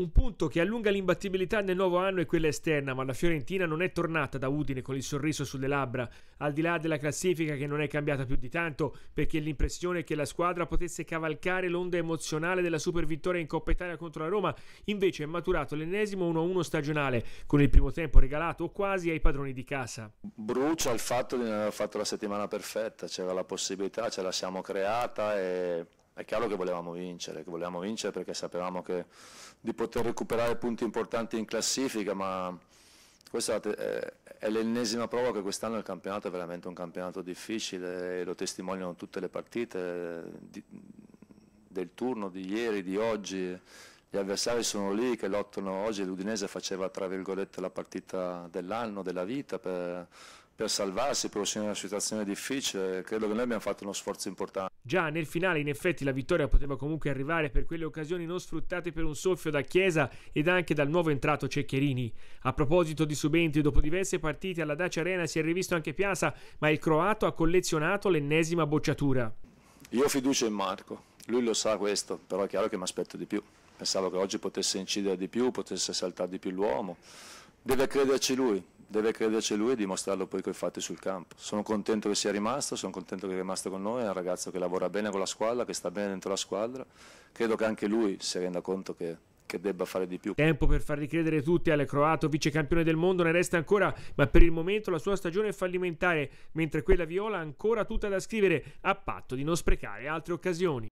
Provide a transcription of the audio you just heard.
Un punto che allunga l'imbattibilità nel nuovo anno è quella esterna, ma la Fiorentina non è tornata da Udine con il sorriso sulle labbra, al di là della classifica che non è cambiata più di tanto, perché l'impressione che la squadra potesse cavalcare l'onda emozionale della super vittoria in Coppa Italia contro la Roma, invece è maturato l'ennesimo 1-1 stagionale, con il primo tempo regalato quasi ai padroni di casa. Brucia il fatto di non aver fatto la settimana perfetta, c'era la possibilità, ce la siamo creata e è chiaro che volevamo vincere, che volevamo vincere perché sapevamo che, di poter recuperare punti importanti in classifica, ma questa è l'ennesima prova che quest'anno il campionato è veramente un campionato difficile e lo testimoniano tutte le partite di, del turno di ieri, di oggi. Gli avversari sono lì che lottano oggi, l'Udinese faceva tra virgolette la partita dell'anno, della vita per, per salvarsi, per uscire da una situazione difficile. Credo che noi abbiamo fatto uno sforzo importante. Già nel finale in effetti la vittoria poteva comunque arrivare per quelle occasioni non sfruttate per un soffio da Chiesa ed anche dal nuovo entrato Ceccherini. A proposito di subentri, dopo diverse partite alla Dacia Arena si è rivisto anche Piazza, ma il croato ha collezionato l'ennesima bocciatura. Io ho fiducia in Marco, lui lo sa questo, però è chiaro che mi aspetto di più. Pensavo che oggi potesse incidere di più, potesse saltare di più l'uomo. Deve crederci lui, deve crederci lui e dimostrarlo poi con i fatti sul campo. Sono contento che sia rimasto, sono contento che sia rimasto con noi, è un ragazzo che lavora bene con la squadra, che sta bene dentro la squadra, credo che anche lui si renda conto che, che debba fare di più. Tempo per far ricredere tutti alle croato vice campione del mondo ne resta ancora, ma per il momento la sua stagione è fallimentare, mentre quella viola ancora tutta da scrivere a patto di non sprecare altre occasioni.